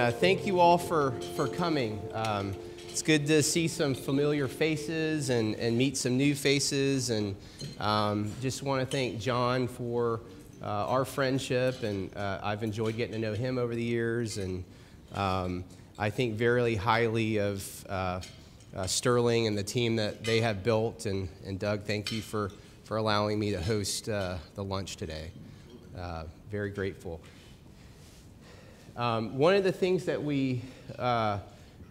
uh, thank you all for, for coming. Um, it's good to see some familiar faces and, and meet some new faces. And um, just want to thank John for uh, our friendship. And uh, I've enjoyed getting to know him over the years. And um, I think very highly of uh, uh, Sterling and the team that they have built. And, and Doug, thank you for, for allowing me to host uh, the lunch today. Very grateful. Um, one of the things that we, uh,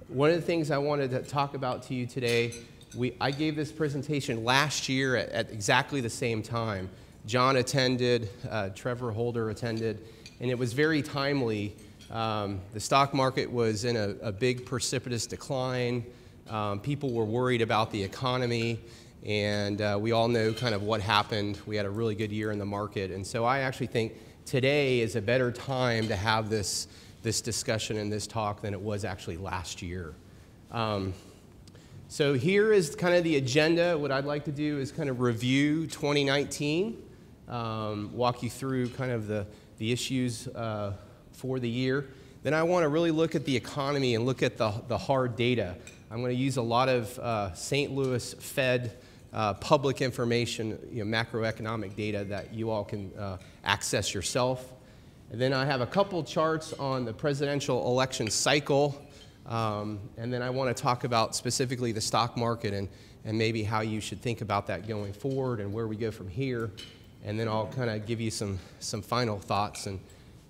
one of the things I wanted to talk about to you today, we, I gave this presentation last year at, at exactly the same time. John attended, uh, Trevor Holder attended, and it was very timely. Um, the stock market was in a, a big precipitous decline. Um, people were worried about the economy, and uh, we all know kind of what happened. We had a really good year in the market, and so I actually think today is a better time to have this, this discussion and this talk than it was actually last year. Um, so here is kind of the agenda. What I'd like to do is kind of review 2019, um, walk you through kind of the, the issues uh, for the year. Then I want to really look at the economy and look at the, the hard data. I'm going to use a lot of uh, St. Louis Fed uh, public information, you know, macroeconomic data that you all can uh, access yourself. And then I have a couple charts on the presidential election cycle. Um, and then I want to talk about specifically the stock market and, and maybe how you should think about that going forward and where we go from here. And then I'll kind of give you some, some final thoughts and,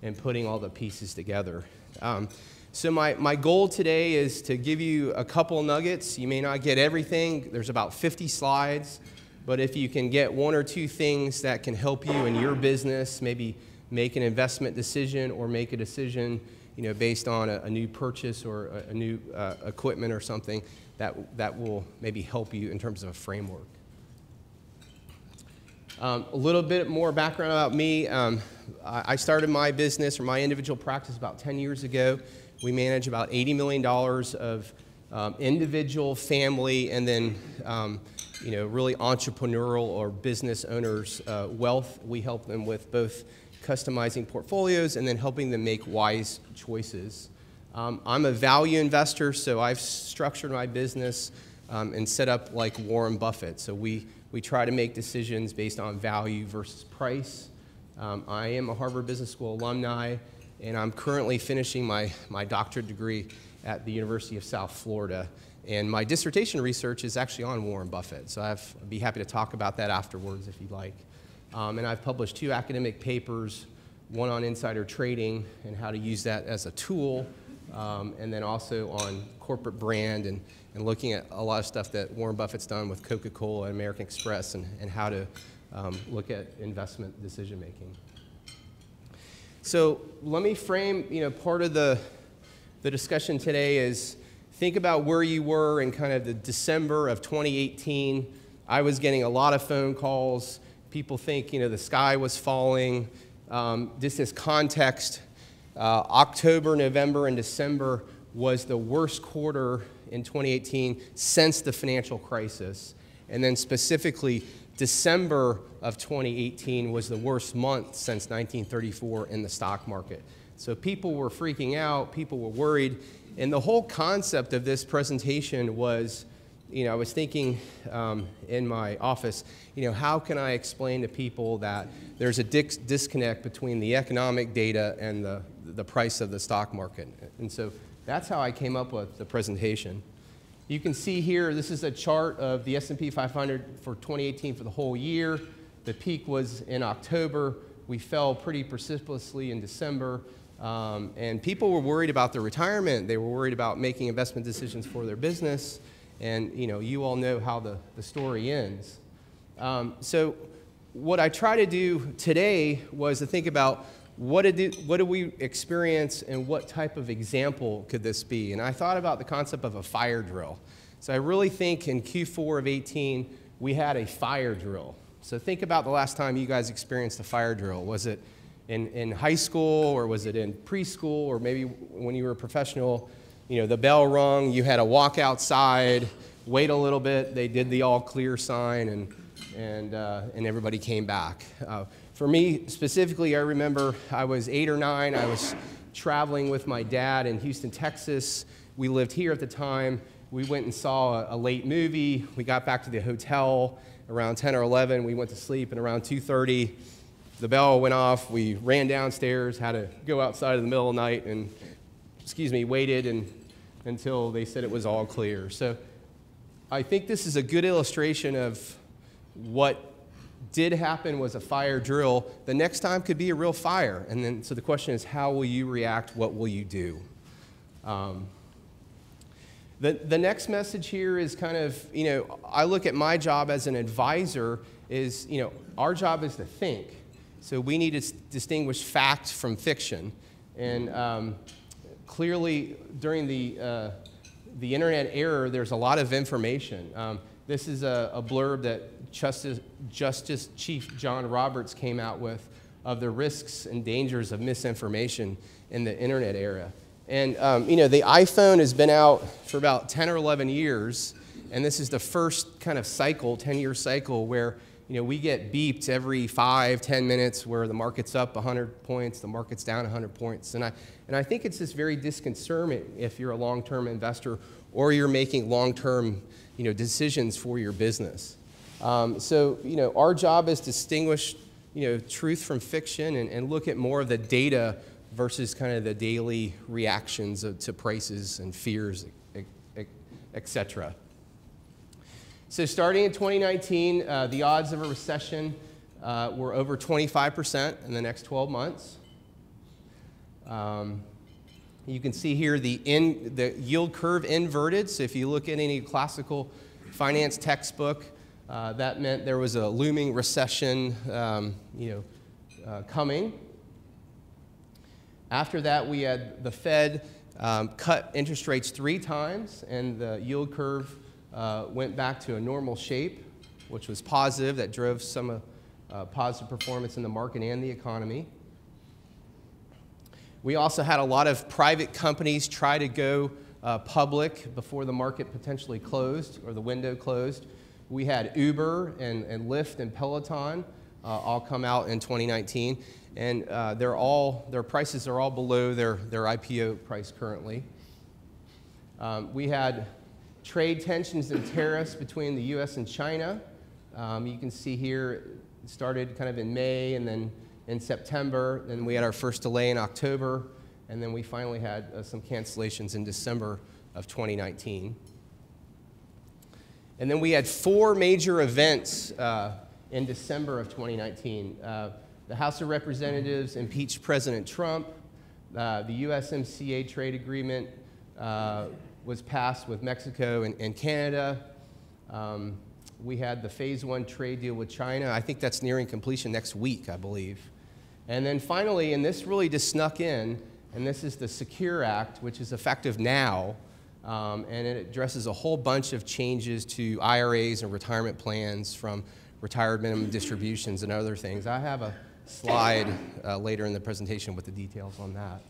and putting all the pieces together. Um, so, my, my goal today is to give you a couple nuggets. You may not get everything, there's about 50 slides, but if you can get one or two things that can help you in your business, maybe make an investment decision or make a decision you know, based on a, a new purchase or a, a new uh, equipment or something, that, that will maybe help you in terms of a framework. Um, a little bit more background about me. Um, I started my business or my individual practice about 10 years ago. We manage about $80 million of um, individual, family, and then um, you know, really entrepreneurial or business owners' uh, wealth. We help them with both customizing portfolios and then helping them make wise choices. Um, I'm a value investor, so I've structured my business um, and set up like Warren Buffett. So we, we try to make decisions based on value versus price. Um, I am a Harvard Business School alumni and I'm currently finishing my, my doctorate degree at the University of South Florida. And my dissertation research is actually on Warren Buffett, so i would be happy to talk about that afterwards if you'd like. Um, and I've published two academic papers, one on insider trading and how to use that as a tool, um, and then also on corporate brand and, and looking at a lot of stuff that Warren Buffett's done with Coca-Cola and American Express and, and how to um, look at investment decision making. So let me frame, you know, part of the, the discussion today is think about where you were in kind of the December of 2018. I was getting a lot of phone calls. People think, you know, the sky was falling. Um, just as context, uh, October, November, and December was the worst quarter in 2018 since the financial crisis. And then specifically, December of 2018 was the worst month since 1934 in the stock market. So people were freaking out, people were worried, and the whole concept of this presentation was you know, I was thinking um, in my office, you know, how can I explain to people that there's a disconnect between the economic data and the, the price of the stock market? And so that's how I came up with the presentation. You can see here, this is a chart of the S&P 500 for 2018 for the whole year. The peak was in October. We fell pretty precipitously in December. Um, and people were worried about their retirement. They were worried about making investment decisions for their business. And you know, you all know how the, the story ends. Um, so what I try to do today was to think about what did, what did we experience and what type of example could this be? And I thought about the concept of a fire drill. So I really think in Q4 of 18, we had a fire drill. So think about the last time you guys experienced a fire drill. Was it in, in high school or was it in preschool or maybe when you were a professional? You know, the bell rung, you had to walk outside, wait a little bit, they did the all clear sign, and, and, uh, and everybody came back. Uh, for me specifically, I remember I was eight or nine. I was traveling with my dad in Houston, Texas. We lived here at the time. We went and saw a, a late movie. We got back to the hotel around 10 or 11. We went to sleep, and around 2:30, the bell went off. We ran downstairs, had to go outside in the middle of the night, and excuse me, waited and, until they said it was all clear. So I think this is a good illustration of what did happen was a fire drill. The next time could be a real fire. And then, so the question is, how will you react? What will you do? Um, the, the next message here is kind of, you know, I look at my job as an advisor is, you know, our job is to think. So we need to distinguish fact from fiction. And um, clearly, during the, uh, the internet era, there's a lot of information. Um, this is a, a blurb that Justice, Justice Chief John Roberts came out with of the risks and dangers of misinformation in the internet era. And, um, you know, the iPhone has been out for about 10 or 11 years, and this is the first kind of cycle, 10 year cycle, where, you know, we get beeped every five, 10 minutes where the market's up 100 points, the market's down 100 points. And I, and I think it's just very disconcerting if you're a long term investor or you're making long term you know, decisions for your business. Um, so, you know, our job is to distinguish, you know, truth from fiction and, and look at more of the data versus kind of the daily reactions to prices and fears, et cetera. So starting in 2019, uh, the odds of a recession uh, were over 25% in the next 12 months. Um, you can see here the, in, the yield curve inverted. So if you look at any classical finance textbook, uh, that meant there was a looming recession um, you know, uh, coming. After that, we had the Fed um, cut interest rates three times, and the yield curve uh, went back to a normal shape, which was positive. That drove some uh, positive performance in the market and the economy. We also had a lot of private companies try to go uh, public before the market potentially closed or the window closed. We had Uber and, and Lyft and Peloton uh, all come out in 2019, and uh, they're all, their prices are all below their, their IPO price currently. Um, we had trade tensions and tariffs between the US and China. Um, you can see here, it started kind of in May and then in September, then we had our first delay in October, and then we finally had uh, some cancellations in December of 2019. And then we had four major events uh, in December of 2019. Uh, the House of Representatives impeached President Trump. Uh, the USMCA trade agreement uh, was passed with Mexico and, and Canada. Um, we had the phase one trade deal with China. I think that's nearing completion next week, I believe. And then finally, and this really just snuck in, and this is the Secure Act, which is effective now, um, and it addresses a whole bunch of changes to IRAs and retirement plans from retired minimum distributions and other things. I have a slide uh, later in the presentation with the details on that.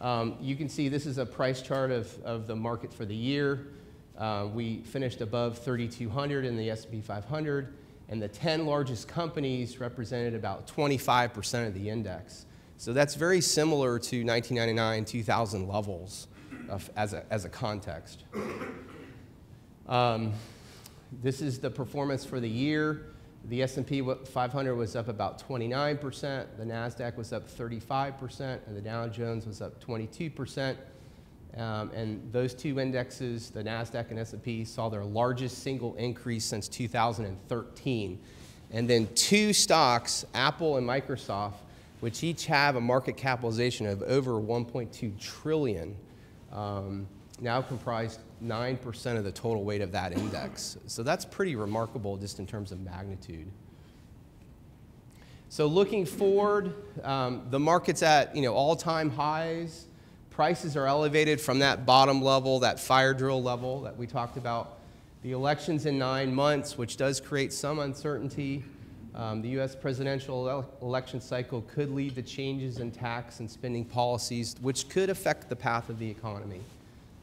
Um, you can see this is a price chart of, of the market for the year. Uh, we finished above 3,200 in the S&P 500 and the 10 largest companies represented about 25% of the index. So that's very similar to 1999 2000 levels of, as, a, as a context. Um, this is the performance for the year. The S&P 500 was up about 29%, the Nasdaq was up 35%, and the Dow Jones was up 22%. Um, and those two indexes, the Nasdaq and S&P, saw their largest single increase since 2013. And then two stocks, Apple and Microsoft, which each have a market capitalization of over 1.2 trillion, um, now comprise 9% of the total weight of that index. So that's pretty remarkable just in terms of magnitude. So looking forward, um, the market's at you know all-time highs. Prices are elevated from that bottom level, that fire drill level that we talked about. The election's in nine months, which does create some uncertainty. Um, the U.S. presidential ele election cycle could lead to changes in tax and spending policies, which could affect the path of the economy.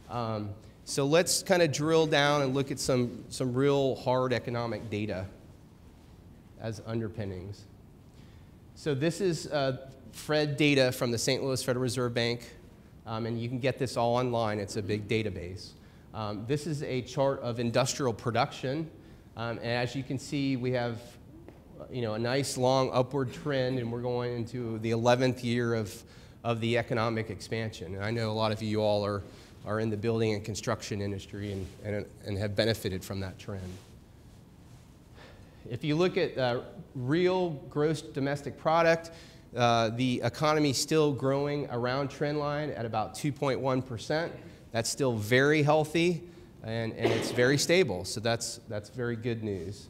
Um, so let's kind of drill down and look at some, some real hard economic data as underpinnings. So this is uh, FRED data from the St. Louis Federal Reserve Bank, um, and you can get this all online. It's a big database. Um, this is a chart of industrial production, um, and as you can see, we have you know, a nice long upward trend, and we're going into the 11th year of, of the economic expansion. And I know a lot of you all are, are in the building and construction industry and, and, and have benefited from that trend. If you look at uh, real gross domestic product, uh, the economy still growing around trend line at about 2.1%. That's still very healthy and, and it's very stable. So that's, that's very good news.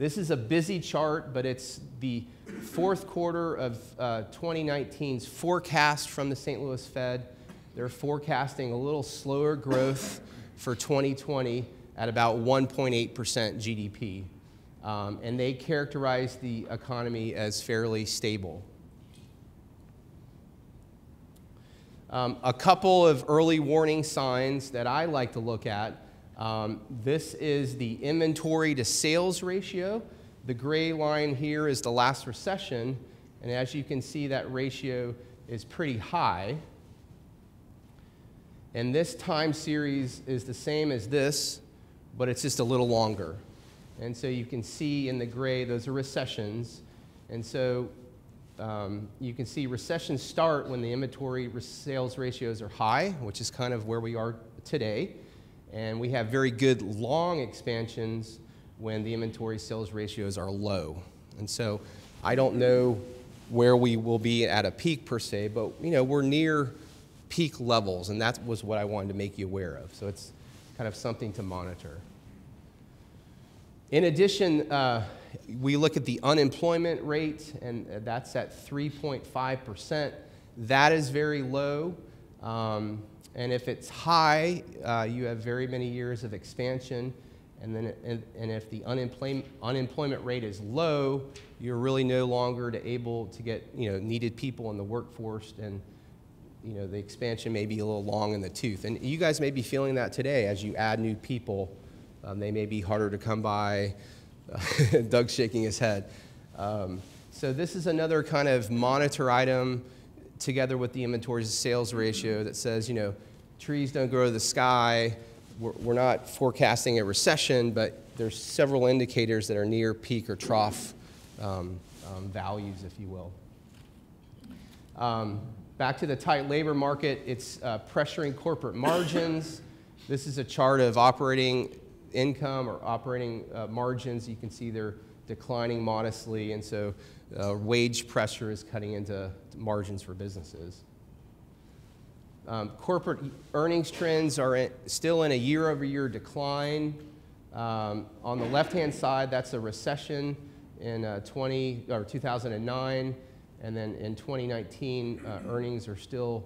This is a busy chart, but it's the fourth quarter of uh, 2019's forecast from the St. Louis Fed. They're forecasting a little slower growth for 2020 at about 1.8% GDP. Um, and they characterize the economy as fairly stable. Um, a couple of early warning signs that I like to look at. Um, this is the inventory to sales ratio. The gray line here is the last recession, and as you can see, that ratio is pretty high. And this time series is the same as this, but it's just a little longer. And so you can see in the gray, those are recessions. And so um, you can see recessions start when the inventory sales ratios are high, which is kind of where we are today. And we have very good long expansions when the inventory sales ratios are low. And so I don't know where we will be at a peak per se, but you know, we're near peak levels, and that was what I wanted to make you aware of. So it's kind of something to monitor. In addition, uh, we look at the unemployment rate, and that's at 3.5%. That is very low. Um, and if it's high, uh, you have very many years of expansion. And, then, and, and if the unemployment, unemployment rate is low, you're really no longer to able to get you know, needed people in the workforce. And you know, the expansion may be a little long in the tooth. And you guys may be feeling that today as you add new people um, they may be harder to come by. Doug's shaking his head. Um, so this is another kind of monitor item together with the inventory to sales ratio that says, you know, trees don't grow to the sky. We're, we're not forecasting a recession, but there's several indicators that are near peak or trough um, um, values, if you will. Um, back to the tight labor market, it's uh, pressuring corporate margins. This is a chart of operating income or operating uh, margins, you can see they're declining modestly, and so uh, wage pressure is cutting into margins for businesses. Um, corporate earnings trends are in, still in a year over year decline. Um, on the left hand side, that's a recession in uh, 20, or 2009, and then in 2019, uh, earnings are still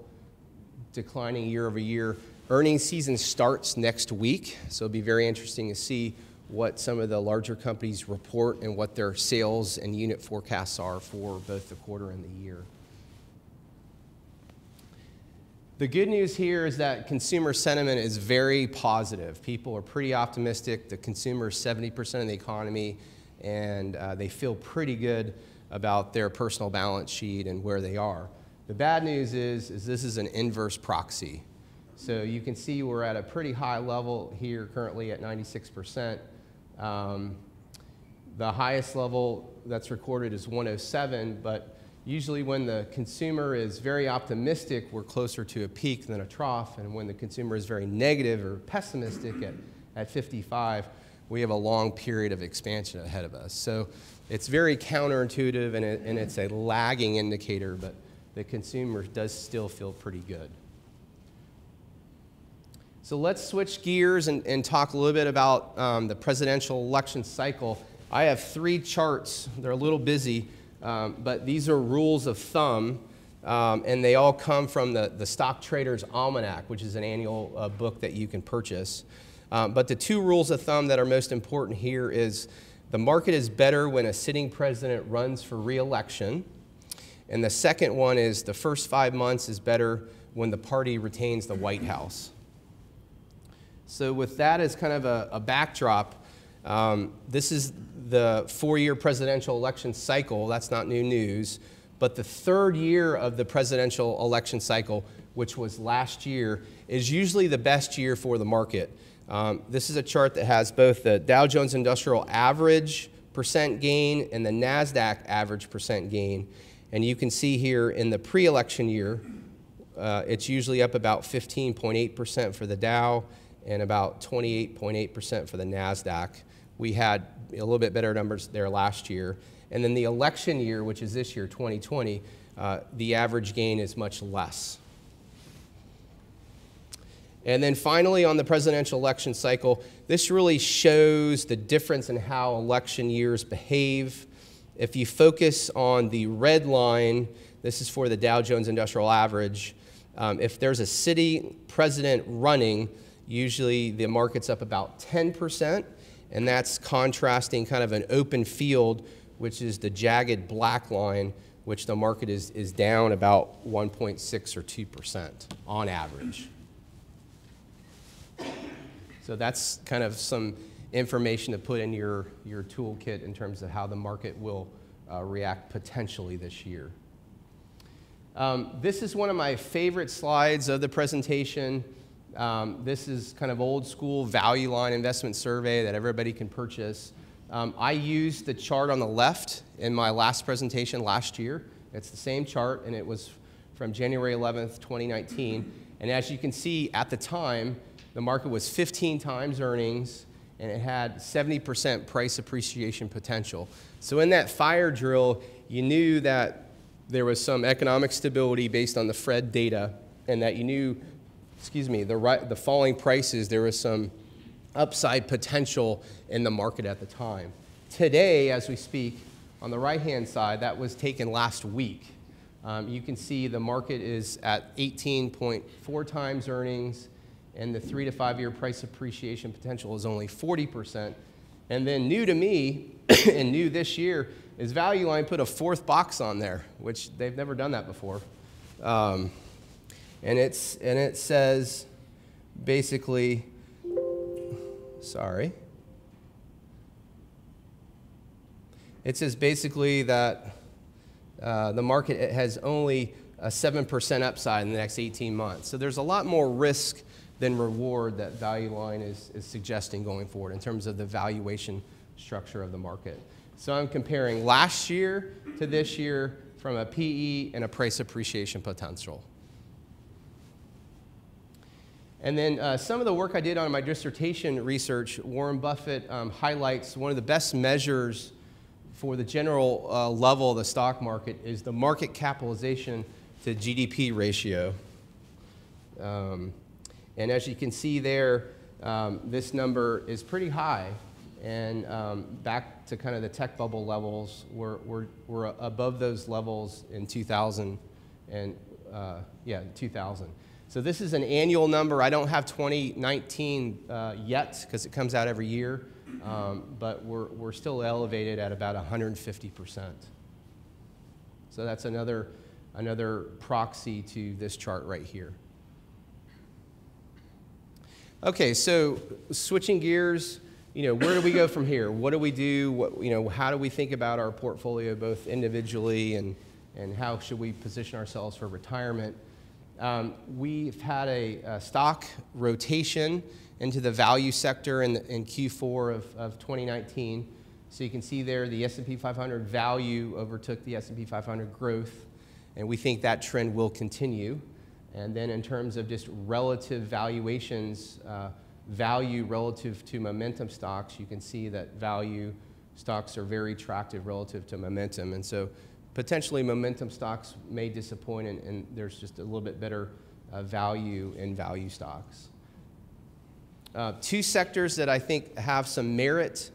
declining year over year. Earnings season starts next week, so it'll be very interesting to see what some of the larger companies report and what their sales and unit forecasts are for both the quarter and the year. The good news here is that consumer sentiment is very positive. People are pretty optimistic. The consumer is 70% of the economy, and uh, they feel pretty good about their personal balance sheet and where they are. The bad news is, is this is an inverse proxy. So you can see we're at a pretty high level here currently at 96%. Um, the highest level that's recorded is 107, but usually when the consumer is very optimistic, we're closer to a peak than a trough, and when the consumer is very negative or pessimistic at, at 55, we have a long period of expansion ahead of us. So it's very counterintuitive and, it, and it's a lagging indicator, but the consumer does still feel pretty good. So let's switch gears and, and talk a little bit about um, the presidential election cycle. I have three charts. They're a little busy, um, but these are rules of thumb, um, and they all come from the, the Stock Trader's Almanac, which is an annual uh, book that you can purchase. Um, but the two rules of thumb that are most important here is the market is better when a sitting president runs for reelection. And the second one is the first five months is better when the party retains the White House. So, with that as kind of a, a backdrop, um, this is the four year presidential election cycle. That's not new news. but the third year of the presidential election cycle, which was last year, is usually the best year for the market. Um, this is a chart that has both the Dow Jones Industrial Average percent gain and the NASDAQ average percent gain. And you can see here in the pre election year, uh, it's usually up about 15.8% for the Dow and about 28.8% for the NASDAQ. We had a little bit better numbers there last year. And then the election year, which is this year, 2020, uh, the average gain is much less. And then finally, on the presidential election cycle, this really shows the difference in how election years behave. If you focus on the red line, this is for the Dow Jones Industrial Average. Um, if there's a sitting president running, usually the market's up about 10%, and that's contrasting kind of an open field, which is the jagged black line, which the market is, is down about 1.6 or 2% on average. So that's kind of some information to put in your, your toolkit in terms of how the market will uh, react potentially this year. Um, this is one of my favorite slides of the presentation. Um, this is kind of old school value line investment survey that everybody can purchase. Um, I used the chart on the left in my last presentation last year. It's the same chart, and it was from January 11th, 2019. And as you can see, at the time, the market was 15 times earnings and it had 70% price appreciation potential. So in that fire drill, you knew that there was some economic stability based on the FRED data and that you knew, excuse me, the, right, the falling prices, there was some upside potential in the market at the time. Today, as we speak, on the right-hand side, that was taken last week. Um, you can see the market is at 18.4 times earnings and the three to five year price appreciation potential is only 40%. And then new to me, and new this year, is Value Line put a fourth box on there, which they've never done that before. Um, and, it's, and it says basically, sorry. It says basically that uh, the market has only a 7% upside in the next 18 months. So there's a lot more risk than reward that Value Line is, is suggesting going forward in terms of the valuation structure of the market. So I'm comparing last year to this year from a PE and a price appreciation potential. And then uh, some of the work I did on my dissertation research, Warren Buffett um, highlights one of the best measures for the general uh, level of the stock market is the market capitalization to GDP ratio. Um, and as you can see there, um, this number is pretty high. And um, back to kind of the tech bubble levels, we're, we're, we're above those levels in 2000 and, uh, yeah, 2000. So this is an annual number. I don't have 2019 uh, yet because it comes out every year, um, but we're, we're still elevated at about 150%. So that's another, another proxy to this chart right here. Okay, so switching gears, you know, where do we go from here? What do we do? What, you know, how do we think about our portfolio both individually and, and how should we position ourselves for retirement? Um, we've had a, a, stock rotation into the value sector in, the, in Q4 of, of 2019. So you can see there the S&P 500 value overtook the S&P 500 growth, and we think that trend will continue. And then in terms of just relative valuations, uh, value relative to momentum stocks, you can see that value stocks are very attractive relative to momentum. And so potentially momentum stocks may disappoint and, and there's just a little bit better uh, value in value stocks. Uh, two sectors that I think have some merit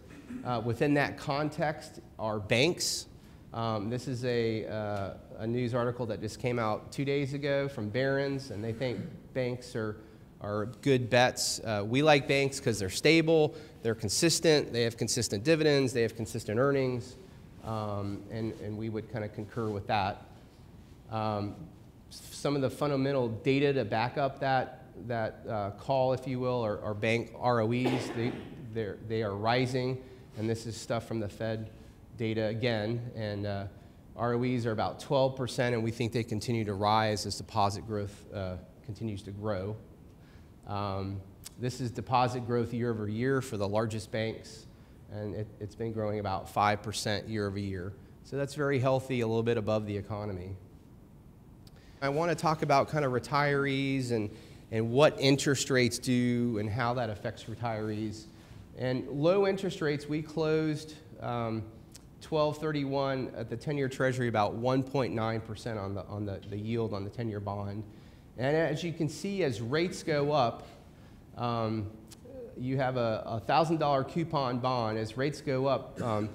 uh, within that context are banks. Um, this is a, uh, a news article that just came out two days ago from Barron's, and they think banks are, are good bets. Uh, we like banks because they're stable, they're consistent, they have consistent dividends, they have consistent earnings, um, and, and we would kind of concur with that. Um, some of the fundamental data to back up that, that uh, call, if you will, are, are bank ROEs. They, they are rising, and this is stuff from the Fed data again. And uh, ROEs are about 12%, and we think they continue to rise as deposit growth uh, continues to grow. Um, this is deposit growth year over year for the largest banks, and it, has been growing about 5% year over year. So that's very healthy, a little bit above the economy. I want to talk about kind of retirees and, and what interest rates do and how that affects retirees. And low interest rates, we closed um, 1231 at the 10-year treasury about 1.9% on the, on the, the yield on the 10-year bond. And as you can see, as rates go up, um, you have a $1,000 coupon bond. As rates go up, um,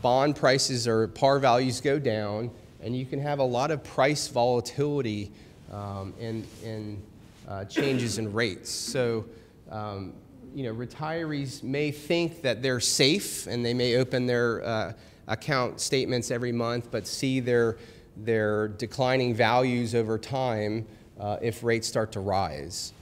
bond prices or par values go down, and you can have a lot of price volatility um, in, in uh, changes in rates. So, um, you know, retirees may think that they're safe and they may open their uh, account statements every month, but see their, their declining values over time uh, if rates start to rise.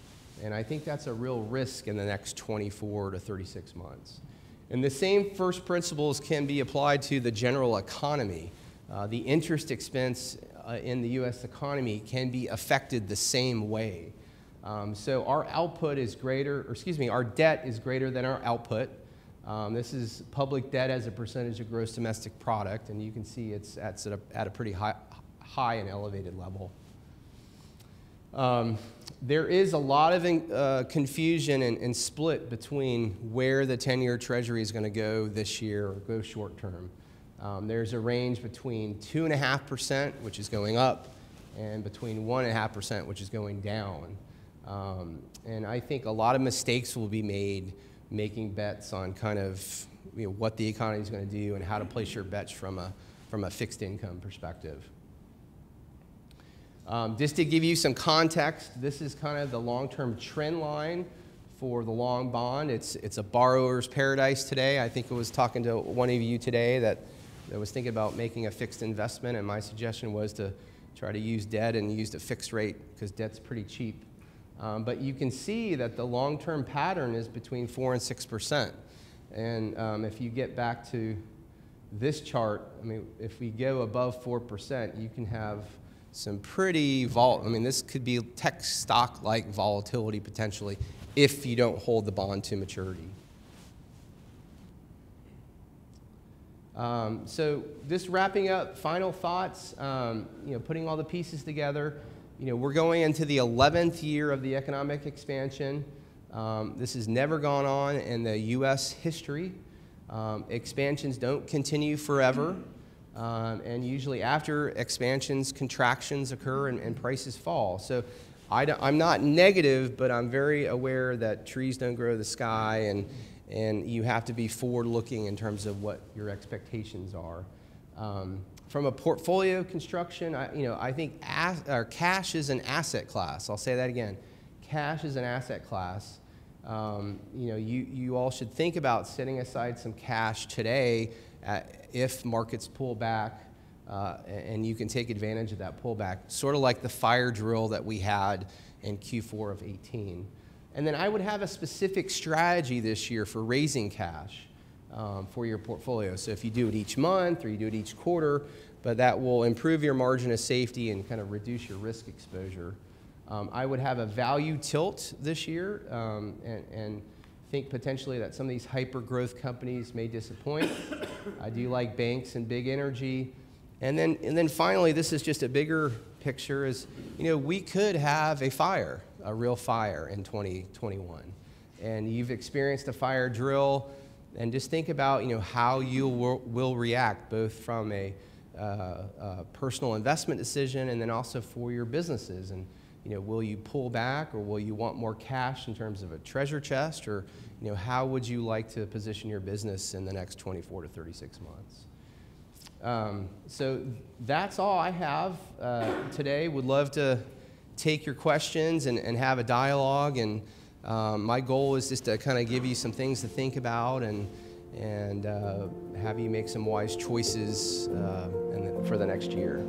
And I think that's a real risk in the next 24 to 36 months. And the same first principles can be applied to the general economy. Uh, the interest expense uh, in the US economy can be affected the same way. Um, so our output is greater, or excuse me, our debt is greater than our output. Um, this is public debt as a percentage of gross domestic product, and you can see it's at, at a pretty high, high and elevated level. Um, there is a lot of uh, confusion and, and, split between where the 10 year Treasury is going to go this year or go short term. Um, there's a range between 2.5%, which is going up, and between 1.5%, which is going down. Um, and I think a lot of mistakes will be made making bets on kind of you know, what the economy is going to do and how to place your bets from a, from a fixed income perspective. Um, just to give you some context, this is kind of the long-term trend line for the long bond. It's, it's a borrower's paradise today. I think I was talking to one of you today that, that was thinking about making a fixed investment, and my suggestion was to try to use debt and use a fixed rate because debt's pretty cheap. Um, but you can see that the long-term pattern is between 4 and 6%. And um, if you get back to this chart, I mean, if we go above 4%, you can have some pretty vol. I mean, this could be tech stock-like volatility potentially if you don't hold the bond to maturity. Um, so just wrapping up, final thoughts, um, you know, putting all the pieces together you know, we're going into the 11th year of the economic expansion. Um, this has never gone on in the U.S. history. Um, expansions don't continue forever. Um, and usually after expansions, contractions occur and, and prices fall. So I am not negative, but I'm very aware that trees don't grow the sky and, and you have to be forward looking in terms of what your expectations are. Um, from a portfolio construction, I, you know, I think as, cash is an asset class. I'll say that again. Cash is an asset class. Um, you know, you, you all should think about setting aside some cash today if markets pull back uh, and you can take advantage of that pullback, sort of like the fire drill that we had in Q4 of 18. And then I would have a specific strategy this year for raising cash um, for your portfolio. So if you do it each month or you do it each quarter, but that will improve your margin of safety and kind of reduce your risk exposure. Um, I would have a value tilt this year um, and, and, think potentially that some of these hyper growth companies may disappoint. I do like banks and big energy. And then, and then finally, this is just a bigger picture is, you know, we could have a fire, a real fire in 2021. And you've experienced a fire drill and just think about you know how you will, react both from a, uh, a, personal investment decision and then also for your businesses and you know will you pull back or will you want more cash in terms of a treasure chest? Or you know how would you like to position your business in the next 24 to 36 months? Um, so that's all i have uh, today. Would love to take your questions and, and have a dialogue. And um, my goal is just to kind of give you some things to think about and, and uh, have you make some wise choices uh, the, for the next year.